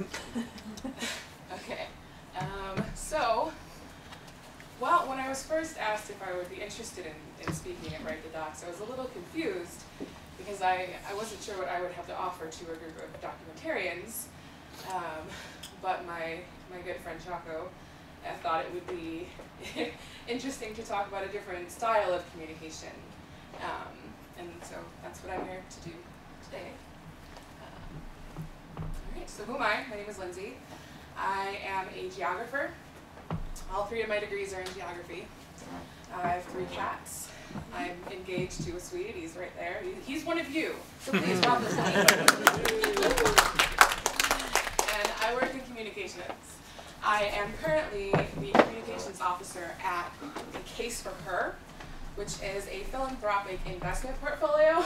okay. Um, so, well, when I was first asked if I would be interested in, in speaking at Write the Docs, I was a little confused because I, I wasn't sure what I would have to offer to a group of documentarians. Um, but my, my good friend Chaco I thought it would be interesting to talk about a different style of communication. Um, and so that's what I'm here to do today. Um, all right, so who am I? My name is Lindsey. I am a geographer. All three of my degrees are in geography. Uh, I have three cats. I'm engaged to a Swede. He's right there. He's one of you. So please welcome him. and I work in communications. I am currently the communications officer at The Case for Her, which is a philanthropic investment portfolio,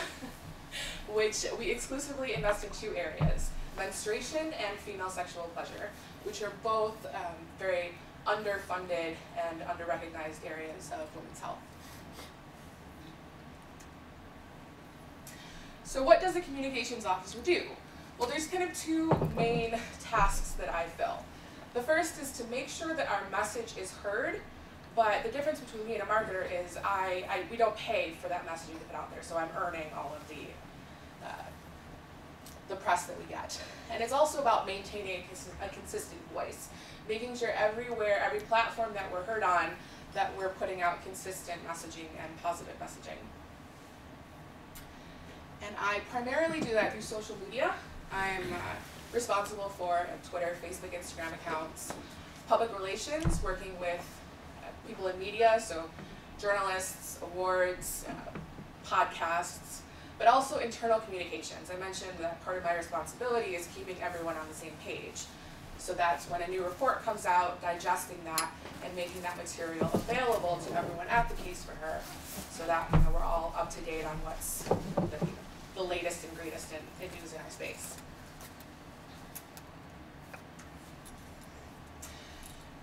which we exclusively invest in two areas, menstruation and female sexual pleasure, which are both um, very underfunded and underrecognized areas of women's health. So what does a communications officer do? Well, there's kind of two main tasks that I fill. The first is to make sure that our message is heard, but the difference between me and a marketer is I, I we don't pay for that messaging to put out there, so I'm earning all of the press that we get. And it's also about maintaining a, a consistent voice, making sure everywhere, every platform that we're heard on, that we're putting out consistent messaging and positive messaging. And I primarily do that through social media. I'm uh, responsible for Twitter, Facebook, Instagram accounts, public relations, working with uh, people in media, so journalists, awards, uh, podcasts, but also internal communications. I mentioned that part of my responsibility is keeping everyone on the same page. So that's when a new report comes out, digesting that and making that material available to everyone at the case for her so that you know, we're all up to date on what's the, the latest and greatest in, in news in our space.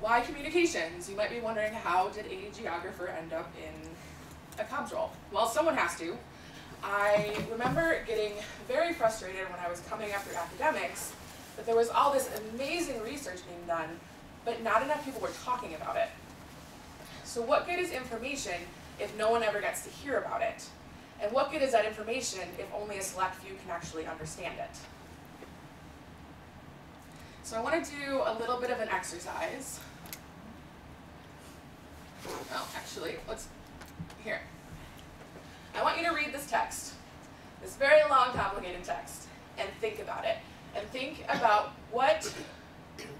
Why communications? You might be wondering how did a geographer end up in a comms role? Well, someone has to. I remember getting very frustrated when I was coming up through academics that there was all this amazing research being done, but not enough people were talking about it. So what good is information if no one ever gets to hear about it? And what good is that information if only a select few can actually understand it? So I want to do a little bit of an exercise. Oh, actually, let's, here. I want you to read this text, this very long, complicated text, and think about it. And think about what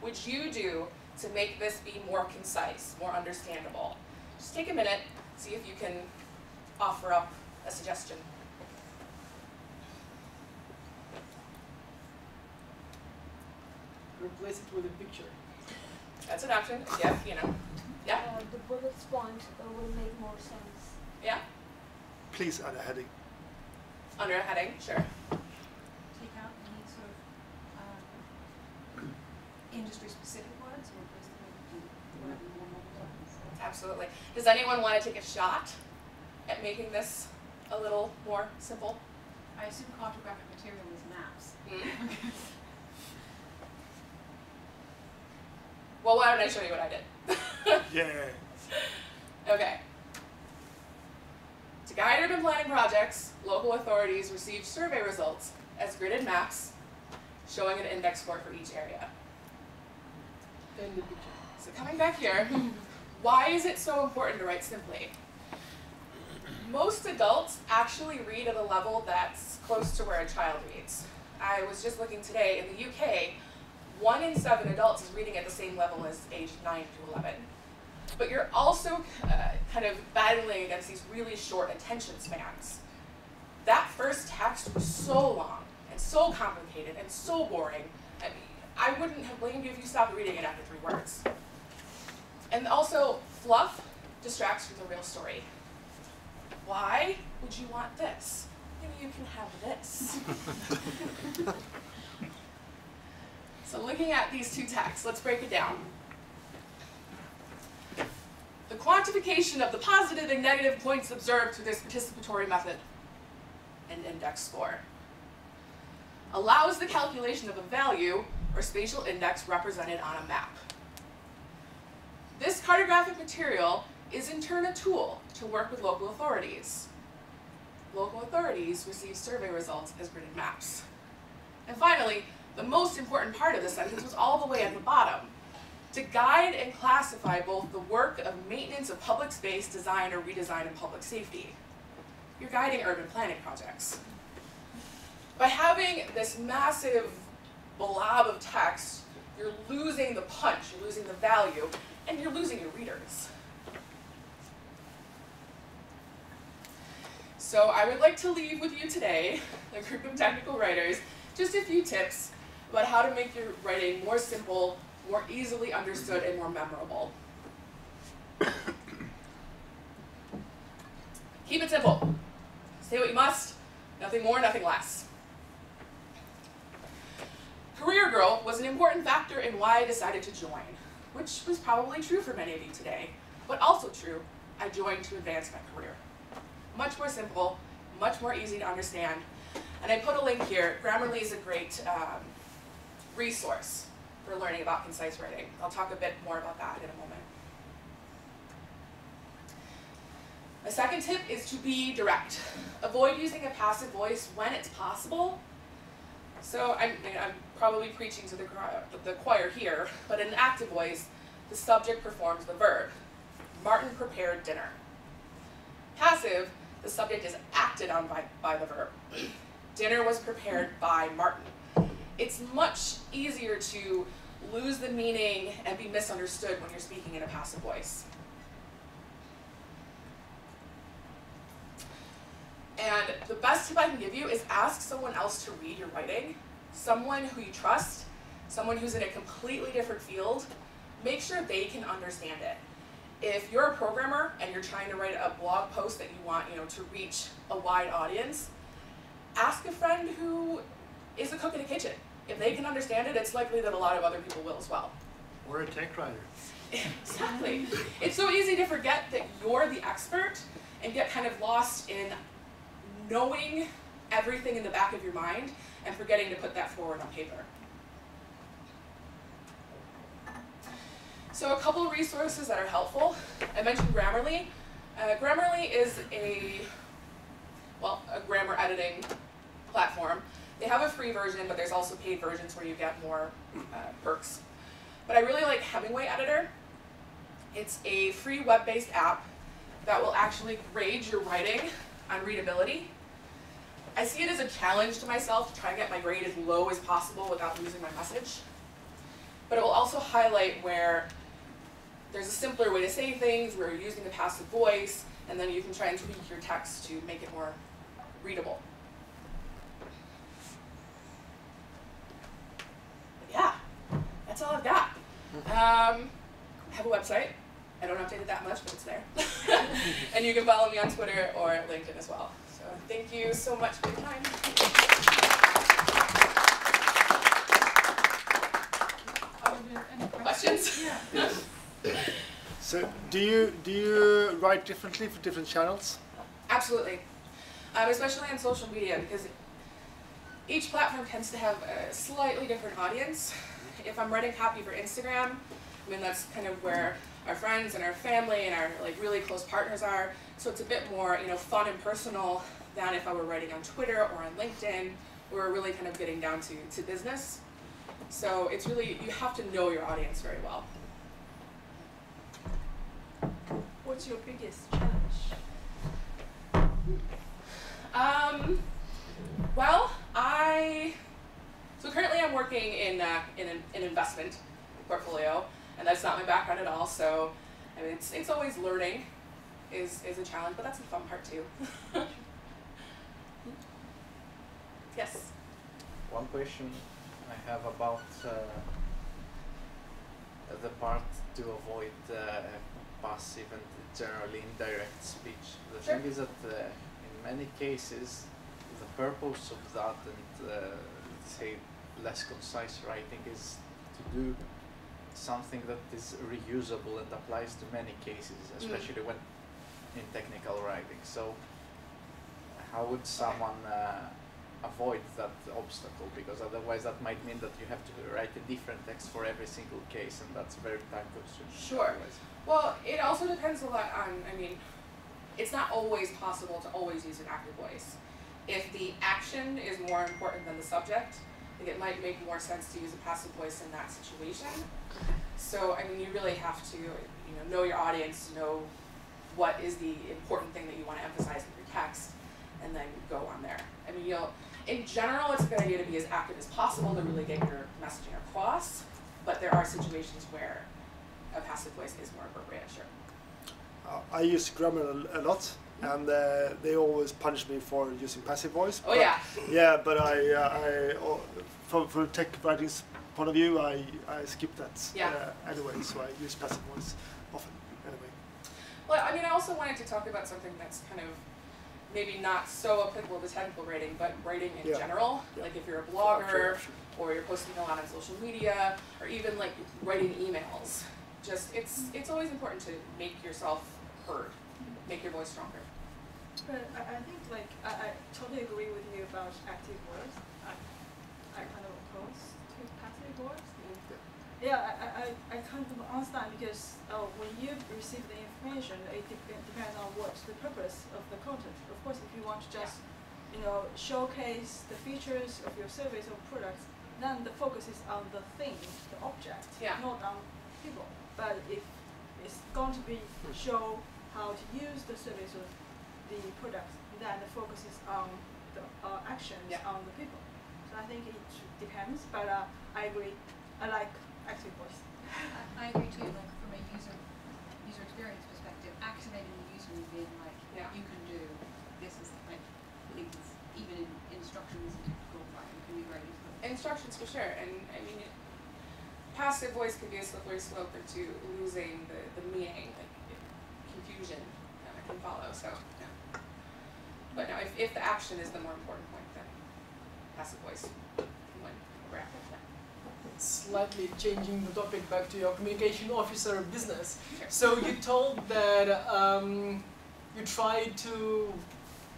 would you do to make this be more concise, more understandable. Just take a minute, see if you can offer up a suggestion. Replace it with a picture. That's an option, yeah, you know. Yeah. Uh, the bullet point uh, will make more sense. Yeah. Please add a heading. Under a heading, sure. Take out any sort of um, industry-specific words or replace them with whatever you want Absolutely. Does anyone want to take a shot at making this a little more simple? I assume cartographic material is maps. Mm. well, why don't I show you what I did? yeah. Okay. To guide urban planning projects, local authorities receive survey results as gridded maps showing an index score for each area. So coming back here, why is it so important to write simply? Most adults actually read at a level that's close to where a child reads. I was just looking today, in the UK, one in seven adults is reading at the same level as age 9 to 11. But you're also uh, kind of battling against these really short attention spans. That first text was so long and so complicated and so boring. I, mean, I wouldn't have blamed you if you stopped reading it after three words. And also, fluff distracts from the real story. Why would you want this? Maybe you can have this. so looking at these two texts, let's break it down. The quantification of the positive and negative points observed through this participatory method, an index score, allows the calculation of a value or spatial index represented on a map. This cartographic material is in turn a tool to work with local authorities. Local authorities receive survey results as gridded maps. And finally, the most important part of the sentence was all the way at the bottom. To guide and classify both the work of maintenance of public space, design or redesign and public safety. You're guiding urban planning projects. By having this massive blob of text, you're losing the punch, you're losing the value, and you're losing your readers. So I would like to leave with you today, a group of technical writers, just a few tips about how to make your writing more simple, more easily understood, and more memorable. Keep it simple. Say what you must, nothing more, nothing less. Career Girl was an important factor in why I decided to join, which was probably true for many of you today, but also true, I joined to advance my career. Much more simple, much more easy to understand, and I put a link here. Grammarly is a great um, resource for learning about concise writing. I'll talk a bit more about that in a moment. A second tip is to be direct. Avoid using a passive voice when it's possible. So I'm, I'm probably preaching to the, the choir here, but in an active voice, the subject performs the verb. Martin prepared dinner. Passive, the subject is acted on by, by the verb. Dinner was prepared by Martin. It's much easier to lose the meaning and be misunderstood when you're speaking in a passive voice. And the best tip I can give you is ask someone else to read your writing, someone who you trust, someone who's in a completely different field. Make sure they can understand it. If you're a programmer and you're trying to write a blog post that you want, you know, to reach a wide audience, ask a friend who is a cook in a kitchen. If they can understand it, it's likely that a lot of other people will as well. Or a tech writer. exactly. It's so easy to forget that you're the expert and get kind of lost in knowing everything in the back of your mind and forgetting to put that forward on paper. So a couple resources that are helpful. I mentioned Grammarly. Uh, Grammarly is a, well, a grammar editing platform. They have a free version, but there's also paid versions where you get more uh, perks. But I really like Hemingway Editor. It's a free web-based app that will actually grade your writing on readability. I see it as a challenge to myself to try and get my grade as low as possible without losing my message. But it will also highlight where there's a simpler way to say things, where you're using the passive voice, and then you can try and tweak your text to make it more readable. But yeah, that's all I've got. Um, I have a website. I don't update it that much, but it's there. and you can follow me on Twitter or LinkedIn as well. So thank you so much for your time. Any Questions? Yeah. So do you do you write differently for different channels? Absolutely. Um, especially on social media because each platform tends to have a slightly different audience. If I'm writing copy for Instagram, I mean that's kind of where our friends and our family and our like really close partners are. So it's a bit more, you know, fun and personal than if I were writing on Twitter or on LinkedIn, where we're really kind of getting down to, to business. So it's really, you have to know your audience very well. What's your biggest challenge? Um, well, I, so currently I'm working in, uh, in an, an investment portfolio, and that's not my background at all, so I mean, it's, it's always learning is, is a challenge, but that's the fun part too. yes. One question I have about uh, the part to avoid uh, passive and generally indirect speech. The Sure. thing is that uh, in many cases, the purpose of that and uh, say less concise writing is to do something that is reusable and applies to many cases, especially when in technical writing. So, how would someone uh, avoid that obstacle because otherwise that might mean that you have to write a different text for every single case and that's very time consuming. Sure. otherwise. Well, it also depends a lot on, I mean, it's not always possible to always use an active voice. If the action is more important than the subject, think it might make more sense to use a passive voice in that situation. So, I mean, you really have to, you know, know your audience, know what is the important thing that you want to emphasize in your text, and then go on there. I mean, you'll, in general, it's a good idea to be as active as possible to really get your messaging across, but there are situations where a passive voice is more appropriate, sure. Uh, I use Grammarly, a lot, and uh, they always punish me for using passive voice. Oh but- yeah, Yeah, but I, uh, I uh, from from tech writing's point of view, I, I skip that Yeah. uh, anyway. So I use passive voice often anyway. Well, I mean, I also wanted to talk about something that's kind of maybe not so applicable to technical writing, but writing in Yeah. general. Yeah. Like if you're a Sure, blogger sure. or you're posting a lot on social media, or even like writing emails. Just it's it's always important to make yourself heard, make your voice stronger. But I, I think like I, I totally agree with you about active words. I, I kind of oppose to passive words. Yeah, I, I, I I kind of understand because uh, when you receive the information, it dep- depends on what the purpose of the content. Of course, if you want to just, you know, showcase the features of your service or products, then the focus is on the thing, the object, Yeah. not on people. But if it's going to be show how to use the service or the product, then the focus is on the uh, actions Yeah. on the people. So I think it depends, but uh, I agree. I like active voice. I, I agree too, like from a user, user experience perspective, activating the user and being like, Yeah. you can do, this is like, things, even in instructions and typical writing can be very useful. Instructions for sure, and I mean, it, passive voice could be a slippery slope into losing the, the meaning, like confusion uh, can follow. So, yeah. But no, if, if the action is the more important point, then passive voice can win over active. Slightly changing the topic back to your communication officer business. Sure. So you told that um, you tried to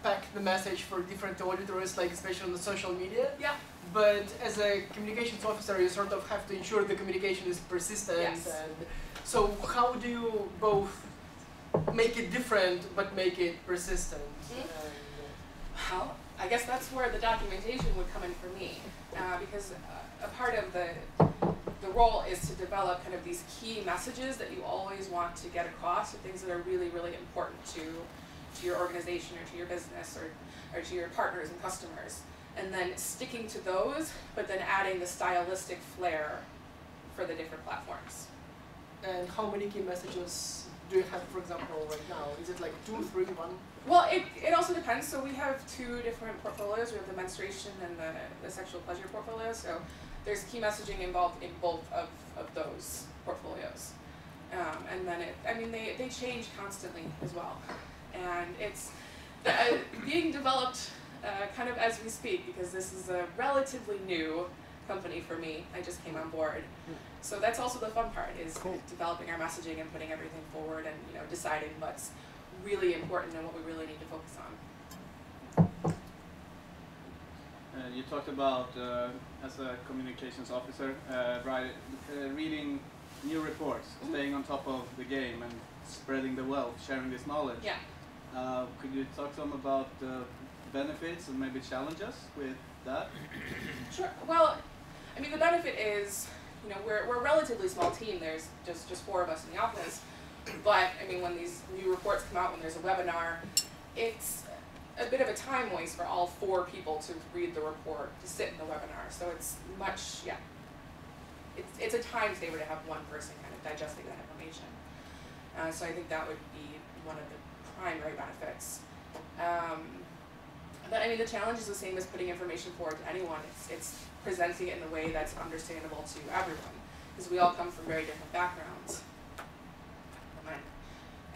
pack the message for different auditors, like especially on the social media. Yeah. But as a communications officer, you sort of have to ensure the communication is persistent. Yes. And so how do you both make it different but make it persistent? Mhm. And, Well, I guess that's where the documentation would come in for me, uh, because uh, a part of the the role is to develop kind of these key messages that you always want to get across, or things that are really, really important to to your organization or to your business or or to your partners and customers, and then sticking to those, but then adding the stylistic flair for the different platforms. and how many key messages do you have, for example, right now? Is it like two, three, one? Well, it, it also depends. So we have two different portfolios. We have the menstruation and the, the sexual pleasure portfolio. So there's key messaging involved in both of, of those portfolios. Um, and then it, I mean, they, they change constantly as well. And it's uh, being developed uh, kind of as we speak because this is a relatively new company for me. I just came on board. So that's also the fun part is Cool. developing our messaging and putting everything forward and you know deciding what's really important and what we really need to focus on. Uh, you talked about uh, as a communications officer, uh, uh, reading new reports, Mhm. staying on top of the game, and spreading the wealth, sharing this knowledge. Yeah. Uh, could you talk some about the benefits and maybe challenges with that? Sure. Well, I mean the benefit is, you know, we're we're a relatively small team. There's just just four of us in the office. But I mean when these new reports come out, when there's a webinar, it's a bit of a time waste for all four people to read the report, to sit in the webinar. So it's much, yeah. It's it's a time saver to have one person kind of digesting that information. Uh, so I think that would be one of the primary benefits. Um, but I mean, the challenge is the same as putting information forward to anyone. It's, it's presenting it in a way that's understandable to everyone, because we all come from very different backgrounds.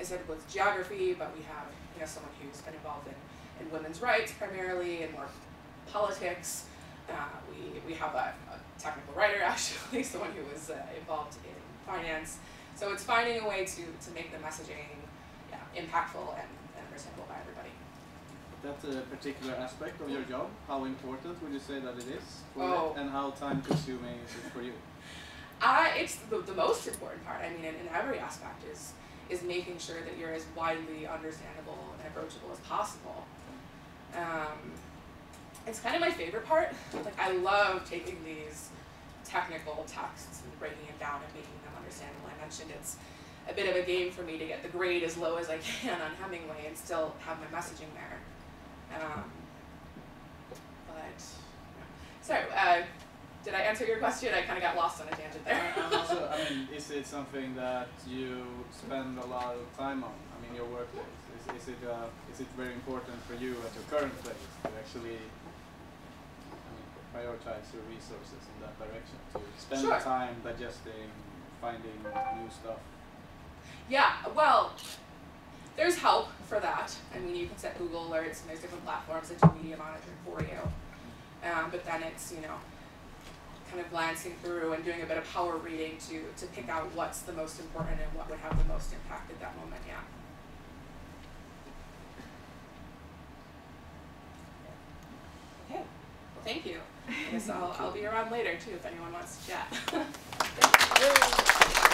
Said with geography, but we have you know someone who's been involved in, in women's rights primarily and more politics. Uh, we we have a, a technical writer actually, someone who was uh, involved in finance. So it's finding a way to, to make the messaging yeah, impactful and, and understandable by everybody. That's a particular aspect of your job? How important would you say that it is for Oh. you? And how time consuming is it for you? Uh, it's the, the most important part. I mean, in, in every aspect is is making sure that you're as widely understandable and approachable as possible. Um, it's kind of my favorite part. Like I love taking these technical texts and breaking it down and making them understandable. I mentioned it's a bit of a game for me to get the grade as low as I can on Hemingway and still have my messaging there. Um, but yeah. sorry, uh, did I answer your question? I kind of got lost on a tangent there. and also, I mean, is it something that you spend a lot of time on? I mean, your workplace. Is, is it uh, is it very important for you at your current place to actually I mean, prioritize your resources in that direction? To spend Sure. the time digesting, finding new stuff. Yeah, well, there's help for that. I mean, you can set Google alerts, and there's different platforms that do media monitoring for you. Um, but then it's, you know, kind of glancing through and doing a bit of power reading to, to pick out what's the most important and what would have the most impact at that moment, yeah. Okay, well, thank you. I guess I'll, I'll be around later too if anyone wants to chat.